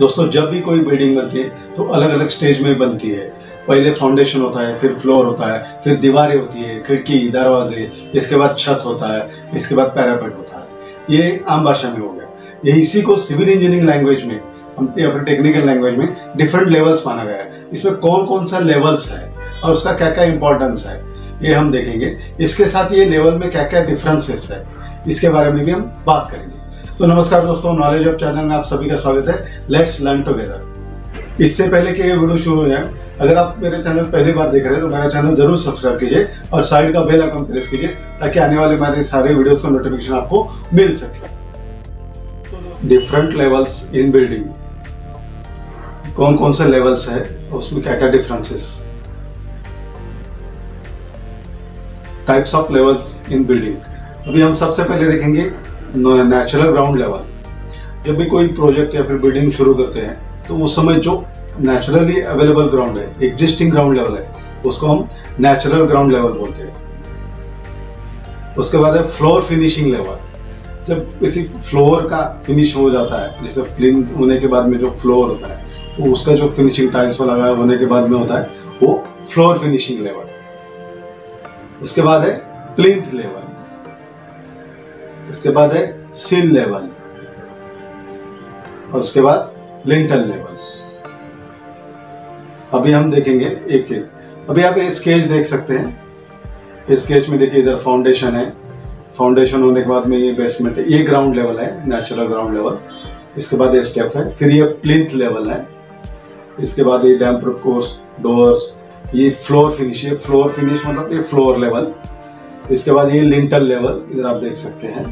दोस्तों, जब भी कोई बिल्डिंग बनती है तो अलग अलग स्टेज में बनती है। पहले फाउंडेशन होता है, फिर फ्लोर होता है, फिर दीवारें होती है, खिड़की, दरवाजे, इसके बाद छत होता है, इसके बाद पैरापेट होता है। ये आम भाषा में हो गया। ये इसी को सिविल इंजीनियरिंग लैंग्वेज में अपने टेक्निकल लैंग्वेज में डिफरेंट लेवल्स माना गया है। इसमें कौन कौन सा लेवल्स है और उसका क्या क्या इंपॉर्टेंस है, ये हम देखेंगे। इसके साथ ये लेवल में क्या क्या डिफरेंसेस है, इसके बारे में भी हम बात करेंगे। तो नमस्कार दोस्तों नॉलेज ऑफ़ चैनल में आप सभी का स्वागत है। लेट्स लर्न टुगेदर इससे पहले कि ये वीडियो शुरू हो जाए, अगर आप मेरे चैनल पहली बार देख रहे हैं तो मेरा चैनल ज़रूर सब्सक्राइब कीजिए और साइड का बेल आइकन प्रेस कीजिए, ताकि आने वाले मेरे सारे वीडियोस का नोटिफिकेशन आपको मिल सके। डिफरेंट लेवल्स इन बिल्डिंग कौन कौन से लेवल्स है उसमें क्या क्या differences types of levels in building अभी हम सबसे पहले देखेंगे नेचुरल ग्राउंड लेवल जब भी कोई प्रोजेक्ट या फिर बिल्डिंग शुरू करते हैं तो उस समय जो नेचुरली अवेलेबल ग्राउंड है एग्जिस्टिंग ग्राउंड लेवल है, उसको हम नेचुरल ग्राउंड लेवल बोलते हैं। उसके बाद है फ्लोर फिनिशिंग लेवल जब किसी फ्लोर का फिनिश हो जाता है, जैसे प्लिंथ होने के बाद में जो फ्लोर होता है तो उसका जो फिनिशिंग टाइल्स लगा होने के बाद में होता है, वो फ्लोर फिनिशिंग लेवल उसके बाद है प्लिंथ लेवल इसके बाद है सिल लेवल और उसके बाद लिंटल लेवल अभी हम देखेंगे एक एक। अभी आप स्केच देख सकते हैं। स्केच में देखिए इधर फाउंडेशन है। फाउंडेशन होने के बाद में ये बेसमेंट है। ये ग्राउंड लेवल है नेचुरल ग्राउंड लेवल इसके बाद ये स्टेप है। फिर ये प्लिंथ लेवल है। इसके बाद ये डैम प्रूफ कोर्स डोर्स ये फ्लोर फिनिश ये फ्लोर फिनिश मतलब ये फ्लोर लेवल इसके बाद ये लिंटल लेवल इधर आप देख सकते हैं।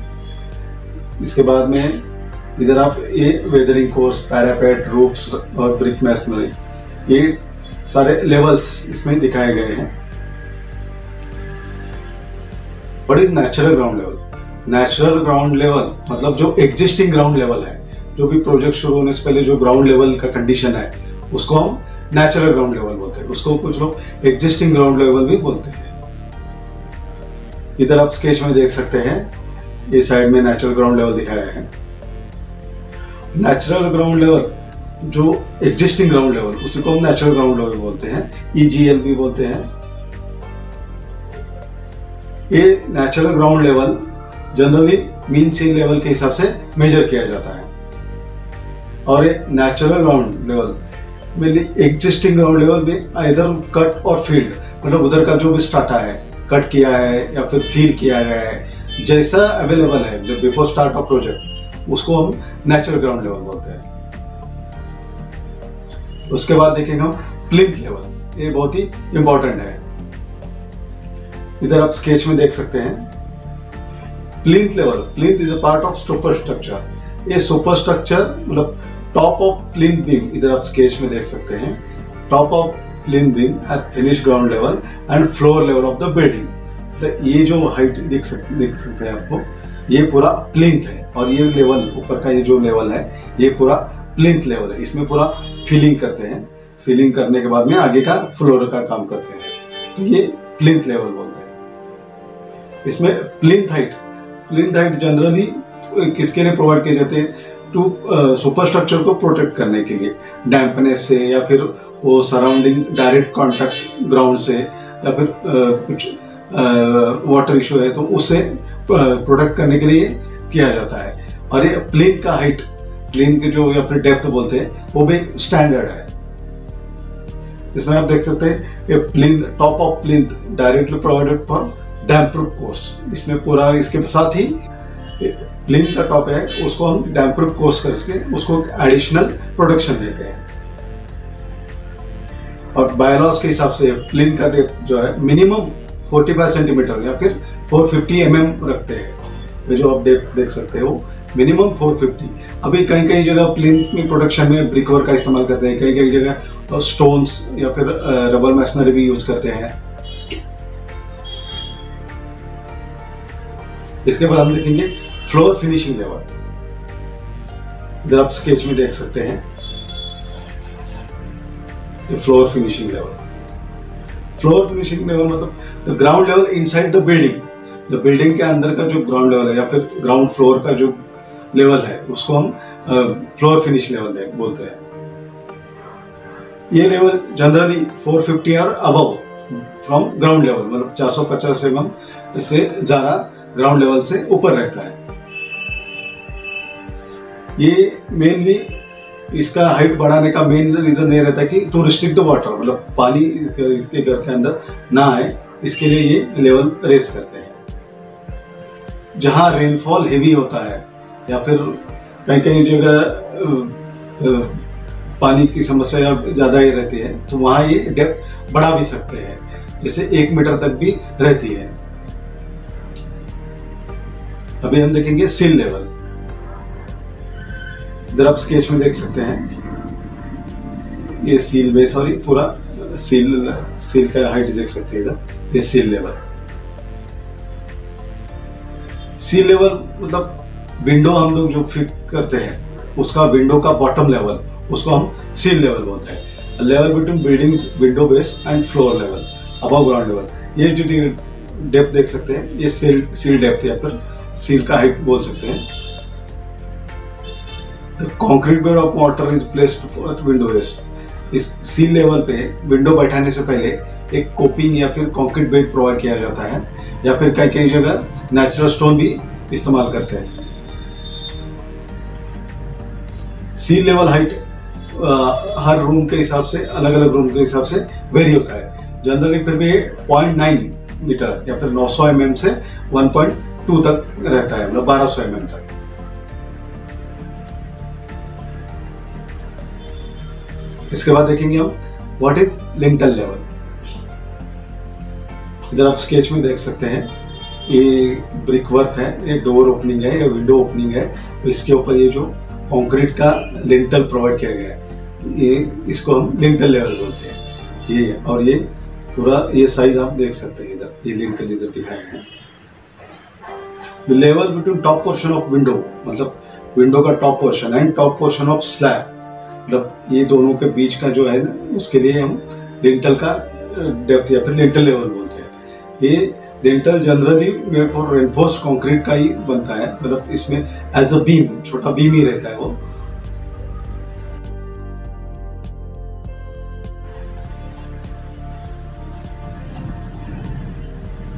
इसके बाद में इधर आप ये वेदरिंग कोर्स पैरापेट रूप्स और ब्रिक मैसनरी ये सारे लेवल्स इसमें दिखाए गए हैं। What is natural ground level natural ground level मतलब जो एग्जिस्टिंग ग्राउंड लेवल है, जो भी प्रोजेक्ट शुरू होने से पहले जो ग्राउंड लेवल का कंडीशन है, उसको हम नेचुरल ग्राउंड लेवल बोलते हैं। उसको कुछ लोग एग्जिस्टिंग ग्राउंड लेवल भी बोलते हैं। इधर आप स्केच में देख सकते हैं, ये साइड में नेचुरल ग्राउंड लेवल दिखाया है। नेचुरल ग्राउंड लेवल जो एग्जिस्टिंग ग्राउंड लेवल उसी को हम नेचुरल ग्राउंड लेवल बोलते हैं ईजीएल भी बोलते हैं। ये natural ground level generally mean sea level के हिसाब से मेजर किया जाता है। और ये natural ground level mainly existing ground level में इधर कट और फ़ील्ड मतलब उधर का जो भी स्टाटा है कट किया है या फिर फील किया गया है, जैसा अवेलेबल है, जो बिफोर स्टार्ट ऑफ़ प्रोजेक्ट उसको हम नेचुरल ग्राउंड लेवल बोलते हैं। उसके बाद देखेंगे हम प्लिंथ लेवल ये बहुत ही इंपॉर्टेंट है। इधर आप स्केच में देख सकते हैं। Plinth level plinth is a part of superstructure ये सुपर स्ट्रक्चर मतलब टॉप ऑफ़ प्लिंथ बीम इधर आप स्केच में देख सकते हैं। Top of plinth beam at finish ground level and floor level of the building ये जो हाइट देख सकते देख सकते हैं आपको, ये पूरा प्लिंथ है और ये लेवल ऊपर का ये जो लेवल है, ये पूरा प्लिंथ लेवल है। इसमें पूरा फिलिंग करते हैं। फिलिंग करने के बाद में आगे का फ्लोर का काम करते हैं। तो ये प्लिंथ लेवल बोलते हैं। इसमें plinth height plinth height generally किसके लिए प्रोवाइड किए जाते हैं? टू सुपर स्ट्रक्चर को प्रोटेक्ट करने के लिए। डैम्पनेस से या फिर वो सराउंडिंग डायरेक्ट कॉन्टैक्ट ग्राउंड से या फिर कुछ वाटर इशू है तो उससे प्रोटेक्ट करने के लिए किया जाता है। और ये प्लेन का हाइट प्लेन के जो या फिर डेप्थ बोलते हैं, वो भी स्टैंडर्ड है। इसमें आप देख सकते हैं plane top of plane directly provided for damp proof course इसमें पूरा, इसके साथ ही प्लेन का टॉप है, उसको हम डैम प्रूफ कोर्स करके उसको एडिशनल प्रोडक्शन देते हैं। और बायोलॉज के हिसाब से प्लिन का जो है मिनिमम 45 सेंटीमीटर या फिर 450 फिफ्टी mm रखते हैं। जो आप देख देख सकते हो मिनिमम 450 अभी कहीं कहीं जगह प्लिन में प्रोडक्शन में ब्रिक वर्क का इस्तेमाल करते हैं। कहीं कहीं जगह स्टोन्स या फिर रबर मैसनरी भी यूज़ करते हैं। इसके बाद हम देखेंगे फ्लोर फिनिशिंग लेवल इधर आप स्केच में देख सकते हैं। Floor finishing level floor finishing level मतलब the ground level inside the building the building के अंदर का जो ग्राउंड लेवल है या फिर ग्राउंड फ्लोर का जो लेवल है, उसको हम फ्लोर फिनिश लेवल बोलते हैं। ये लेवल जनरली 450 और अबव फ्रॉम ग्राउंड लेवल मतलब 450 एम से ज़्यादा ग्राउंड लेवल से ऊपर रहता है। ये मेनली इसका हाइट बढ़ाने का मेन रीजन ये रहता है कि टू रिस्ट्रिक्ट वाटर मतलब पानी इसके घर के अंदर ना आए, इसके लिए ये लेवल रेस करते हैं। जहाँ रेनफॉल हेवी होता है, या फिर कहीं कहीं जगह पानी की समस्या ज़्यादा ही रहती है तो वहाँ ये डेप्थ बढ़ा भी सकते हैं, जैसे एक मीटर तक भी रहती है। अभी हम देखेंगे सील लेवल आप स्केच में देख सकते हैं। ये सील में सॉरी पूरा सील सील का हाइट देख सकते हैं इधर। ये सील लेवल सील लेवल मतलब विंडो हम लोग जो फिट करते हैं, उसका विंडो का बॉटम लेवल उसको हम सील लेवल बोलते हैं। Level between buildings window base and floor level above ground level ये जो डेप्थ देख सकते हैं, ये सील सील डेप्थ या फिर सील का हाइट बोल सकते हैं। Concrete bed of water is placed at window base इस सी लेवल पे विंडो बैठाने से पहले एक कोपिंग या फिर कंक्रीट बेड प्रोवाइड किया जाता है। या फिर कई कई जगह नेचुरल स्टोन भी इस्तेमाल करते हैं। सी लेवल हाइट हर रूम के हिसाब से अलग अलग रूम के हिसाब से वेरी होता है। जनरली फिर भी पॉइंट नाइन मीटर या फिर नौ सौ एम से वन पॉइंट टू तक रहता है मतलब बारह सौ एम तक। इसके बाद देखेंगे हम व्हाट इज़ लिंटल लेवल इधर आप स्केच में देख सकते हैं, ये ब्रिक वर्क है, ये डोर ओपनिंग है, या विंडो ओपनिंग है, इसके ऊपर ये जो कंक्रीट का लिंटल प्रोवाइड किया गया है, ये इसको हम लिंटल लेवल बोलते हैं। ये और ये पूरा, ये साइज़ आप देख सकते हैं इधर, ये लिंटल इधर दिखाए हैं। The level between top portion of window मतलब विंडो का top portion and top portion of slab मतलब ये दोनों के बीच का जो है ना, उसके लिए हम लिंटल का डेप्थ या फिर लिंटल लेवल बोलते हैं। ये lintel generally for reinforce concrete का ही बनता है मतलब इसमें एज अ बीम छोटा बीम ही रहता है वो।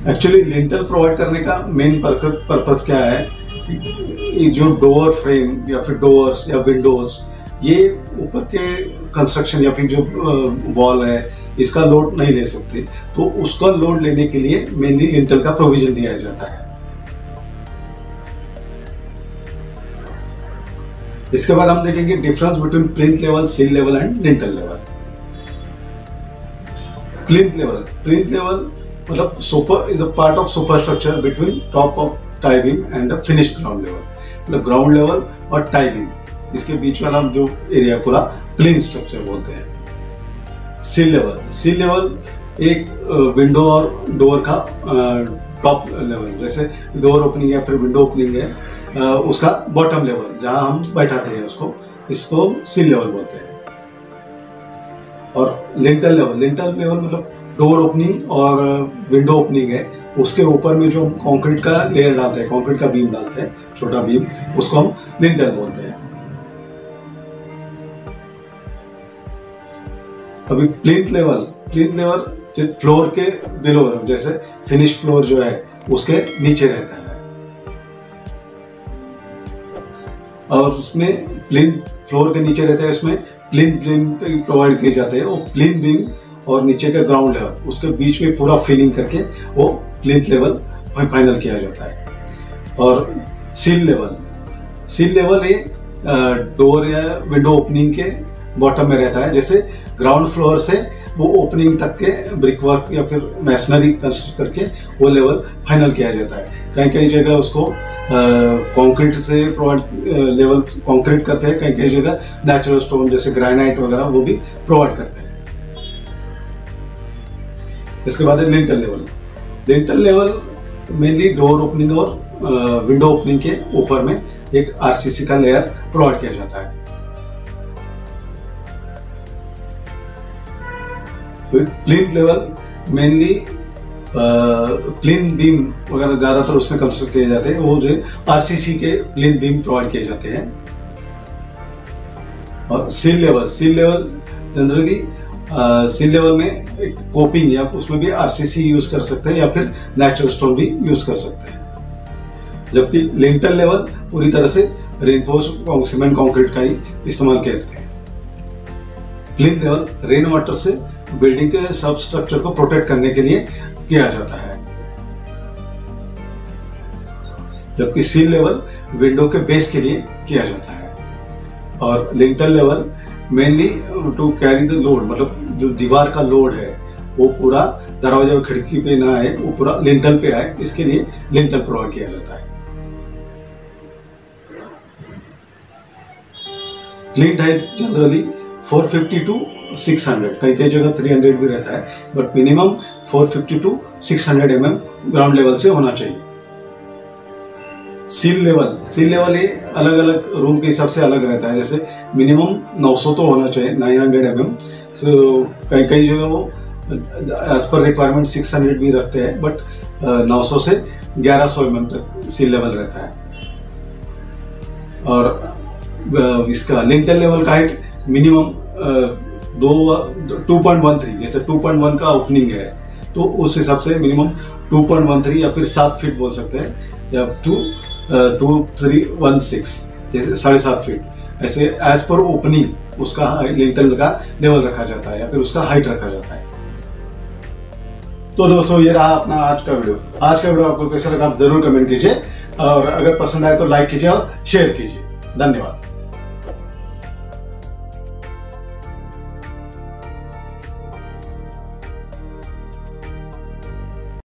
एक्चुअली लिंटल प्रोवाइड करने का मेन पर्पज क्या है कि जो डोर फ्रेम या फिर डोर्स या विंडोज़ ये ऊपर के कंस्ट्रक्शन या फिर जो वॉल है, इसका लोड नहीं ले सकते। तो उसका लोड लेने के लिए मेनली लिंटल का प्रोविज़न दिया जाता है। इसके बाद हम देखेंगे difference between plinth level sill level and lintel level plinth level plinth level मतलब super is a part of superstructure between top of tie beam and finished ground level मतलब ग्राउंड लेवल और टाई बीम इसके बीच वाला हम जो area पूरा plane structure बोलते हैं। सी लेवल सी लेवल एक विंडो और डोर का टॉप लेवल जैसे डोर ओपनिंग है, फिर विंडो ओपनिंग है उसका बॉटम लेवल जहाँ हम बैठाते हैं उसको, इसको सी लेवल बोलते हैं। और लिंटल लेवल लिंटल लेवल मतलब डोर ओपनिंग और विंडो ओपनिंग है। उसके ऊपर में जो कंक्रीट का लेयर डालते हैं कंक्रीट का बीम डालते हैं, छोटा बीम उसको हम लिंटल बोलते हैं। अभी प्लिंथ लेवल प्लिंथ लेवल जो फ्लोर के बिलो जैसे फिनिश फ्लोर जो है, उसके नीचे रहता है। और उसमें प्लिंथ फ्लोर के नीचे रहता है, उसमें प्लिंथ बीम प्रोवाइड किए जाते हैं। वो प्लिंथ बीम और नीचे का ग्राउंड लेवल उसके बीच में पूरा फिलिंग करके वो प्लिंथ लेवल फाइनल किया जाता है। और सील लेवल सील लेवल ये डोर या विंडो ओपनिंग के बॉटम में रहता है, जैसे ग्राउंड फ्लोर से वो ओपनिंग तक के ब्रिक वर्क या फिर मैशनरी कंस्ट्रक्ट करके वो लेवल फाइनल किया जाता है। कहीं कहीं जगह उसको कंक्रीट से प्रोवाइड लेवल कंक्रीट करते हैं, कहीं कहीं जगह नेचुरल स्टोन जैसे ग्रेनाइट वगैरह वो भी प्रोवाइड करते हैं। इसके बाद है lintel level lintel level mainly door opening और विंडो ओपनिंग के ऊपर में एक आरसीसी का लेयर प्रोवाइड किया जाता है। Plinth level mainly plinth beam वगैरह ज़्यादातर उसमें कंस्ट्रक्ट किए जाते हैं। वो जो आरसीसी के प्लेन बीम प्रोवाइड किए जाते हैं। और sill level sill level generally sill level में एक कोपिंग या उसमें भी आरसीसी यूज़ कर सकते हैं या फिर नेचुरल स्टोन भी यूज़ कर सकते हैं। जबकि लिंटल लेवल पूरी तरह से रेनफोर्स सीमेंट कंक्रीट का ही इस्तेमाल करते हैं। प्लिन लेवल रेन वाटर से बिल्डिंग के सब स्ट्रक्चर को प्रोटेक्ट करने के लिए किया जाता है। जबकि सील लेवल विंडो के बेस के लिए किया जाता है। और lintel level mainly to carry the load मतलब जो दीवार का लोड है, वो पूरा दरवाज़ा खिड़की पे ना आए, वो पूरा लिंटल पे आए, इसके लिए लिंटल प्रोवाइड किया जाता है। प्लेन है जनरली 450 टू 600 कई कई जगह 300 भी रहता है but minimum 450 to 600 M ground level से होना चाहिए। सील लेवल सील लेवल ये अलग अलग रूम के हिसाब से अलग रहता है जैसे मिनिमम 900 तो होना चाहिए 900 हंड्रेड एम एम सो कई कई जगह वो एज पर रिक्वायरमेंट 600 भी रखते हैं बट uh, 900 से 1100 एम तक सील लेवल रहता है। और इसका लिंटल लेवल का हाइट मिनिमम दो टू पॉइंट वन थ्री जैसे टू पॉइंट वन का ओपनिंग है तो उस हिसाब से minimum two point one three या फिर सात फीट बोल सकते हैं, या two two three one six जैसे साढ़े सात फीट ऐसे एज पर ओपनिंग उसका लिंटल का लेवल रखा जाता है, या फिर उसका हाइट रखा जाता है। तो दोस्तों, ये रहा अपना आज का वीडियो आज का वीडियो आपको कैसा लगा आप ज़रूर कमेंट कीजिए, और अगर पसंद आए तो लाइक कीजिए और शेयर कीजिए। धन्यवाद।